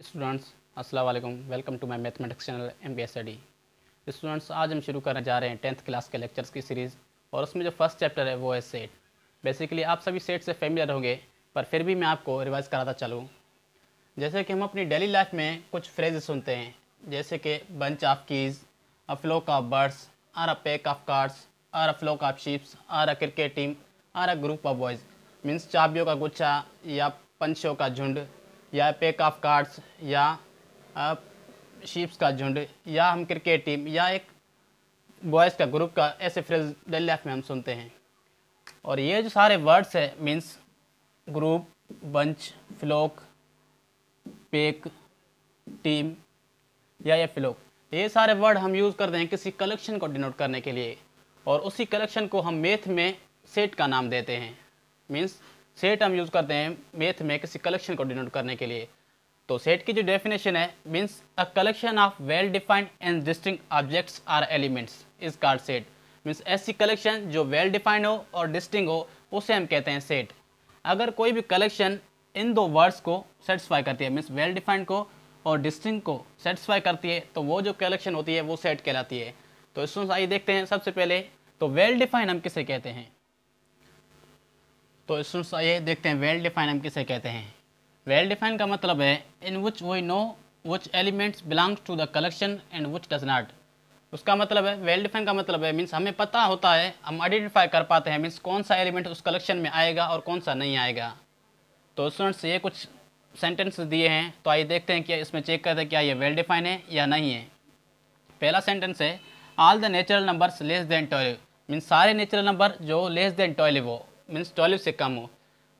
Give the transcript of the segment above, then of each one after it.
Students अस्सलाम वालेकुम welcome to my mathematics channel M B students आज हम शुरू करने जा रहे हैं टेंथ क्लास के लेक्चर्स की सीरीज़ और उसमें जो फ़र्स्ट चैप्टर है, वो है सेट बेसिकली आप सभी सेट से फेमिलियर होंगे, पर फिर भी मैं आपको रिवाइज कराता चलूँ. जैसे कि हम अपनी डेली लाइफ में कुछ फ्रेजेस सुनते हैं, जैसे कि bunch of keys a flock of birds or a pack of cards or a flock of sheeps or a cricket team or a group of boys means चाबियों का गुच्छा या पंचों का झुंड या पैक ऑफ़ कार्ड्स या शीप्स का झुंड, या हम क्रिकेट टीम या एक बॉयज़ का ग्रुप का, ऐसे फ्रेज डेली लाइफ में हम सुनते हैं। और ये जो सारे वर्ड्स है means group bunch flock pack team या ये फ्लोक ये सारे वर्ड हम यूज़ करते हैं किसी कलेक्शन को डिनोट करने के लिए। और उसी कलेक्शन को हम मैथ में सेट का नाम देते हैं। मीन्स सेट हम यूज़ करते हैं मैथ में किसी कलेक्शन को डिनोट करने के लिए। तो सेट की जो डेफिनेशन है means a collection of well defined and distinct objects or elements is called set means ऐसी कलेक्शन जो वेल डिफाइंड हो और डिस्टिंग हो, उसे हम कहते हैं सेट अगर कोई भी कलेक्शन इन दो वर्ड्स को सेटिस्फाई करती है मीन्स वेल डिफाइंड को और डिस्टिंग को सेटिस्फाई करती है तो वो जो कलेक्शन होती है, वो सेट कहलाती है। तो इसमें आइए देखते हैं सबसे पहले तो वेल डिफाइंड हम किसे कहते हैं? तो इसमें आइए देखते हैं वेल डिफाइन हम किसे कहते हैं? वेल डिफाइन का मतलब है in which we know which elements belongs to the collection and which does not उसका मतलब है वेल डिफाइन का मतलब है मीन्स हमें पता होता है, हम आइडेंटिफाई कर पाते हैं मीन्स कौन सा एलिमेंट उस कलेक्शन में आएगा और कौन सा नहीं आएगा। तो स्टूडेंट्स ये कुछ सेंटेंस दिए हैं तो आइए देखते हैं कि इसमें चेक करते हैं क्या ये वेल डिफाइन है या नहीं है। पहला सेंटेंस है all the natural numbers less than twelve means सारे नेचुरल नंबर जो लेस देन ट्वेल्व हो मीन्स ट्वेल्व से कम हो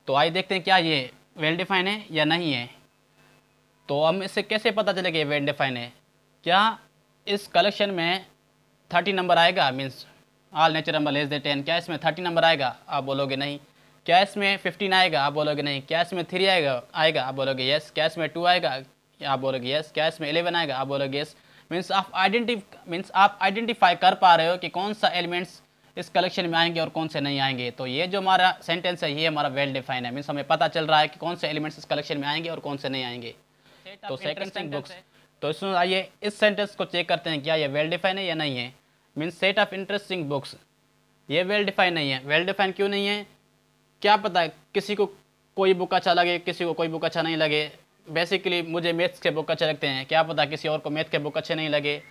तो आइए देखते हैं क्या ये वेल डिफाइन है या नहीं है। तो हम इससे कैसे पता चलेगा ये वेल डिफाइन है? क्या इस कलेक्शन में थर्टी नंबर आएगा? Means all nature number less than ten क्या इसमें थर्टी नंबर आएगा? आप बोलोगे नहीं। क्या इसमें फिफ्टीन आएगा? आप बोलोगे नहीं। क्या इसमें थ्री आएगा? आएगा। आप बोलोगे यस क्या इसमें टू आएगा? आप बोलोगे यस क्या इसमें एलेवन आएगा? आप बोलोगे यस मीन्स आप आइडेंटिफ मीन्स आप आइडेंटिफाई कर पा रहे हो कि कौन सा एलिमेंट्स इस कलेक्शन में आएँगे और कौन से नहीं आएँगे। तो ये जो हमारा सेंटेंस है ये हमारा वेल डिफाइन है। मीन्स हमें पता चल रहा है कि कौन से एलिमेंट्स इस कलेक्शन में आएँगे और कौन से नहीं आएँगे। तो सेकंड बुक्स तो इसमें आइए इस सेंटेंस को चेक करते हैं क्या ये वेल डिफाइन है या नहीं है। Means set of interesting books ये वेल डिफाइन नहीं है। वेल डिफाइन क्यों नहीं है? क्या पता किसी को कोई बुक अच्छा लगे किसी को कोई बुक अच्छा नहीं लगे। बेसिकली मुझे मैथ्स के बुक अच्छे लगते हैं। क्या पता किसी और को मैथ के बुक अच्छे नहीं लगे।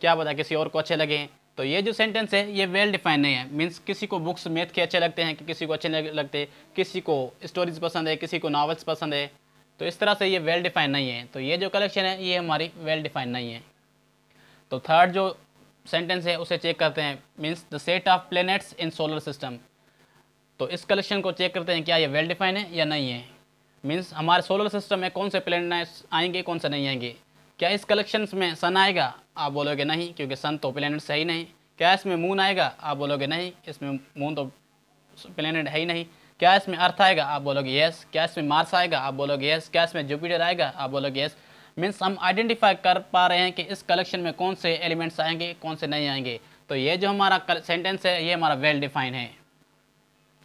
क्या पता किसी और को अच्छे लगे। तो ये जो सेंटेंस है, ये वेल डिफाइन नहीं है। मीन्स किसी को बुक्स मैथ के अच्छे लगते हैं, कि किसी को अच्छे नहीं लगते, किसी को स्टोरीज पसंद है, किसी को नावल्स पसंद है। तो इस तरह से ये वेल डिफाइन नहीं है। तो ये जो कलेक्शन है, ये हमारी वेल डिफाइन नहीं है। तो थर्ड जो सेंटेंस है, उसे चेक करते हैं। Means the set of planets in solar system तो इस कलेक्शन को चेक करते हैं, क्या ये वेल डिफाइन है या नहीं है। मीन्स हमारे सोलर सिस्टम में कौन से प्लेनेट्स आएँगे, कौन से नहीं आएँगे। क्या इस कलेक्शन में सन आएगा? आप बोलोगे नहीं, क्योंकि सन तो प्लेनेट है ही नहीं। क्या इसमें मून आएगा? आप बोलोगे नहीं, इसमें मून तो प्लेनेट है ही नहीं। क्या इसमें अर्थ आएगा? आप बोलोगे यस क्या इसमें मार्स आएगा? आप बोलोगे यस क्या इसमें जुपिटर आएगा? आप बोलोगे यस मीन्स हम आइडेंटिफाई कर पा रहे हैं कि इस कलेक्शन में कौन से एलिमेंट्स आएँगे, कौन से नहीं आएँगे। तो ये जो हमारा सेंटेंस है, ये हमारा वेल डिफाइन है।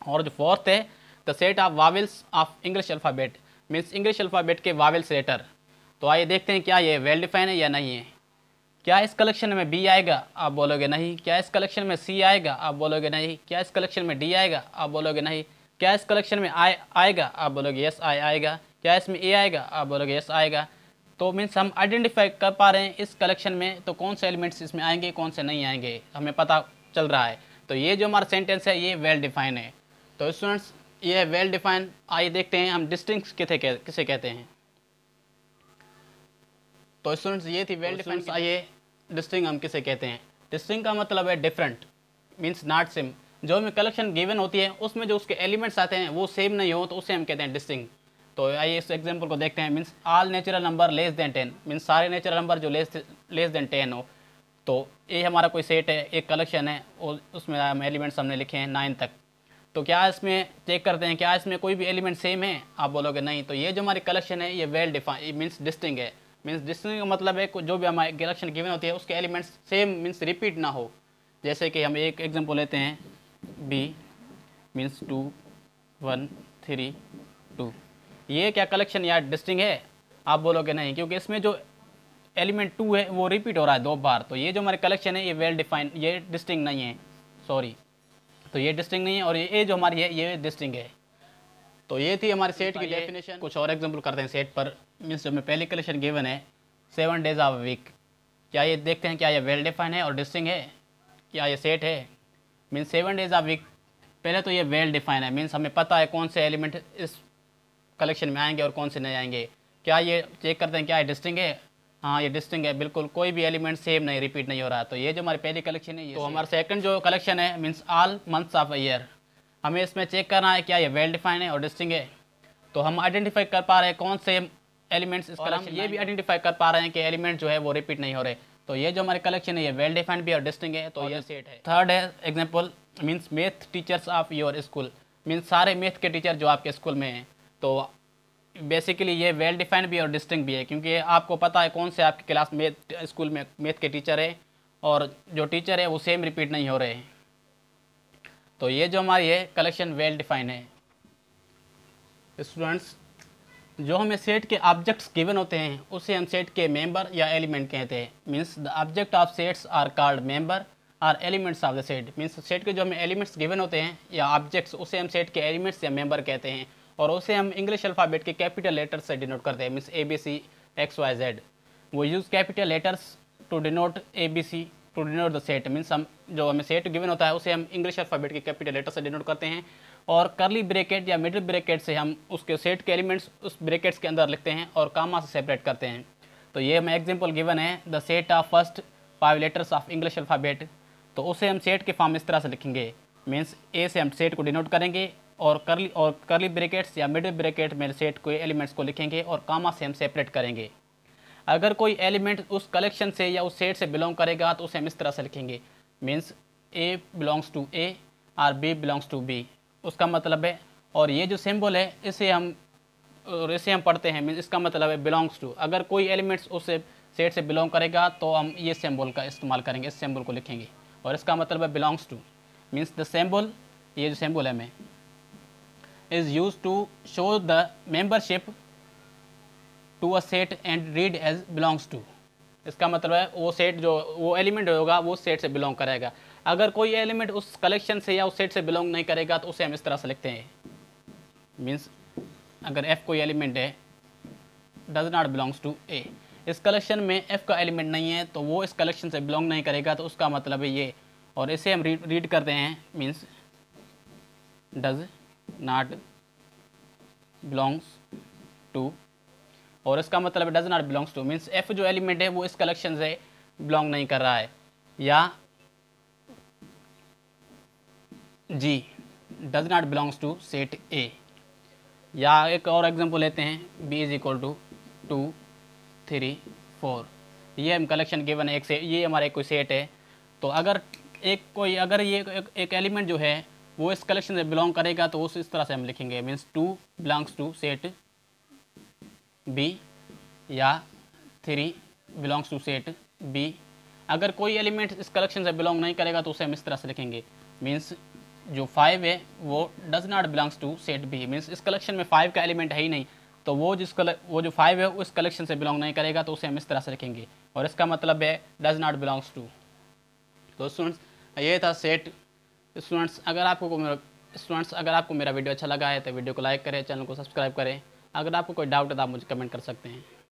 और जो फोर्थ है the set of vowels of English alphabet means English alphabet के वाविल्स लेटर तो आइए देखते हैं क्या ये वेल डिफाइन है या नहीं है। क्या इस कलेक्शन में बी आएगा, आप बोलोगे नहीं। क्या इस कलेक्शन में सी आएगा, आप बोलोगे नहीं। क्या इस कलेक्शन में डी आएगा, आप बोलोगे नहीं। क्या इस कलेक्शन में आई आएगा, आप बोलोगे यस आई आएगा। क्या इसमें ए आएगा, आप बोलोगे यस आएगा। तो मीन्स हम आइडेंटिफाई कर पा रहे हैं इस कलेक्शन में तो कौन से एलिमेंट्स इसमें आएँगे, कौन से नहीं आएँगे, हमें पता चल रहा है। तो ये जो हमारा सेंटेंस है, ये वेल डिफाइन है। तो स्टूडेंट्स ये वेल डिफाइन आइए देखते हैं हम डिस्टिंक्स किसे किसे कहते हैं। तो स्टूडेंट्स ये थी वेल डिफाइन आइए डिस्टिंग हम किसे कहते हैं? डिस्टिंग का मतलब है डिफरेंट मीन्स नॉट सेम जो हमें कलेक्शन गिवन होती है उसमें जो उसके एलिमेंट्स आते हैं वो सेम नहीं हो तो उसे हम कहते हैं डिस्टिंग तो आइए इस एग्ज़ाम्पल को देखते हैं means all natural number less than ten means सारे नेचुरल नंबर जो लेस लेस देन टेन हो तो ये हमारा कोई सेट है एक कलेक्शन है और उसमें हम एलिमेंट्स हमने लिखे हैं नाइन तक. तो क्या इसमें चेक करते हैं क्या इसमें कोई भी एलिमेंट सेम है? आप बोलोगे नहीं तो ये जो हमारी कलेक्शन है ये वेल डिफाइन मीन्स डिस्टिंग है. मीन्स डिस्टिंग का मतलब है जो भी हमारे कलेक्शन गिवन होती है उसके एलिमेंट्स सेम मीन्स रिपीट ना हो। जैसे कि हम एक एग्ज़ाम्पल लेते हैं B means two one three two ये क्या कलेक्शन या डिस्टिंग है? आप बोलोगे नहीं क्योंकि इसमें जो एलिमेंट टू है वो रिपीट हो रहा है दो बार। तो ये जो हमारे कलेक्शन है ये वेल डिफाइंड ये डिस्टिंग नहीं है। सॉरी तो ये डिस्टिंग नहीं है और ये ए जो हमारी है ये डिस्टिंग है। तो ये थी हमारे सेट की डेफिनेशन कुछ और एग्ज़ाम्पल करते हैं सेट पर। मीन्स जो हमें पहली कलेक्शन गिवन है सेवन डेज़ ऑफ़ वीक क्या ये देखते हैं क्या ये वेल डिफाइन है और डिस्टिंग है? क्या ये सेट है? Means seven days of week पहले तो ये वेल डिफाइन है। मीन्स हमें पता है कौन से एलिमेंट इस कलेक्शन में आएँगे और कौन से नहीं आएँगे। क्या ये चेक करते हैं क्या ये डिस्टिंग है? हाँ ये डिस्टिंग है बिल्कुल। कोई भी एलिमेंट सेम नहीं रिपीट नहीं हो रहा। तो ये जो हमारी पहली कलेक्शन है ये तो हमारा सेकंड जो कलेक्शन है means all months of year हमें इसमें चेक करना है क्या ये वेल डिफाइन है और डिस्टिंग है। तो हम आइडेंटिफाई कर पा रहे हैं कौन से एलिमेंट्स इस कलेक्शन ये भी आइडेंटिफाई कर पा रहे हैं कि एलिमेंट जो है वो रिपीट नहीं हो रहे। तो ये जो हमारे कलेक्शन है ये वेल डिफाइंड भी और डिस्टिंग है तो ये सेट है। थर्ड है example means math teachers of your school means सारे मैथ के टीचर जो आपके स्कूल में हैं तो बेसिकली ये वेल डिफाइंड भी और डिस्टिंग भी है क्योंकि आपको पता है कौन से आपकी क्लास मैथ स्कूल में मैथ के टीचर है और जो टीचर है वो सेम रिपीट नहीं हो रहे हैं। तो ये जो हमारी है कलेक्शन वेल डिफाइन है। स्टूडेंट्स जो हमें सेट के ऑब्जेक्ट्स गिवन होते हैं, उसे हम सेट के मेंबर या एलिमेंट कहते हैं। Means the object of sets are called member or elements of the set means set के जो हमें एलिमेंट्स गिवन होते हैं या ऑब्जेक्ट्स उसे हम सेट के एलिमेंट्स या मेंबर कहते हैं। और उसे हम इंग्लिश अल्फ़ाबेट के कैपिटल लेटर्स से डिनोट करते हैं। Means A B C X Y Z वो use capital letters to denote A B C to denote the set means हम जो हमें सेट गिवन होता है, उसे हम इंग्लिश अल्फ़ाबेट के कैपिटल लेटर से डिनोट करते हैं। और करली ब्रेकेट या मिडिल ब्रेकेट से हम उसके सेट के एलिमेंट्स उस ब्रेकेट्स के अंदर लिखते हैं और कामा से सेपरेट करते हैं। तो ये हमें एग्ज़ाम्पल गिवन है the set of first five letters of English alphabet तो उसे हम सेट के फॉर्म इस तरह से लिखेंगे। मीन्स ए से हम सेट को डिनोट करेंगे और करली और करली ब्रेकेट्स या मिडिल ब्रेकेट में सेट को एलिमेंट्स को लिखेंगे और कामा से हम सेपरेट करेंगे। अगर कोई एलिमेंट उस कलेक्शन से या उस सेट से बिलोंग करेगा तो उसे हम इस तरह से लिखेंगे। Means A belongs to A और बी बिलोंग्स टू बी उसका मतलब है, और ये जो सिंबल है, इसे हम, और इसे हम पढ़ते हैं मीन्स इसका मतलब है बिलोंग्स टू अगर कोई एलिमेंट्स उस सेट से बिलोंग करेगा तो हम ये सिंबल का इस्तेमाल करेंगे, इस सिंबल को लिखेंगे। और इसका मतलब है belongs to means the symbol ये जो सिंबल है, मैं is use to show the membership to a set and read as belongs to इसका मतलब है, वो सेट जो, वो एलिमेंट होगा, वो सेट से बिलोंग करेगा। अगर कोई एलिमेंट उस कलेक्शन से या उस सेट से बिलोंग नहीं करेगा तो उसे हम इस तरह से लिखते हैं। मीन्स अगर एफ़ कोई एलिमेंट है does not belongs to A इस कलेक्शन में एफ़ का एलिमेंट नहीं है तो वो इस कलेक्शन से बिलोंग नहीं करेगा तो उसका मतलब है ये। और इसे हम रीड रीड करते हैं। Means does not belongs to और इसका मतलब does not belongs to means F जो एलिमेंट है, वो इस कलेक्शन से बिलोंग नहीं कर रहा है। या G does not belongs to set A या एक और एग्जांपल लेते हैं B is equal to two three four ये हम कलेक्शन गिवन है एक से ये हमारा कोई सेट है। तो अगर एक कोई अगर ये एक, एक एलिमेंट जो है वो इस कलेक्शन से बिलोंग करेगा तो उस इस तरह से हम लिखेंगे। Means two belongs to set B या three belongs to set B अगर कोई एलिमेंट इस कलेक्शन से बिलोंग नहीं करेगा तो उसे हम इस तरह से लिखेंगे। मीन्स जो फाइव है, वो does not belongs to set B means इस कलेक्शन में फाइव का एलिमेंट है ही नहीं। तो वो जिस वो जो फाइव है, उस कलेक्शन से बिलोंग नहीं करेगा तो उसे हम इस तरह से रखेंगे। और इसका मतलब है डज नॉट बिलोंग्स टू तो स्टूडेंट्स ये था सेट स्टूडेंट्स अगर आपको स्टूडेंट्स अगर आपको मेरा वीडियो अच्छा लगा है तो वीडियो को लाइक करें चैनल को सब्सक्राइब करें। अगर आपको कोई डाउट है तो आप मुझे कमेंट कर सकते हैं।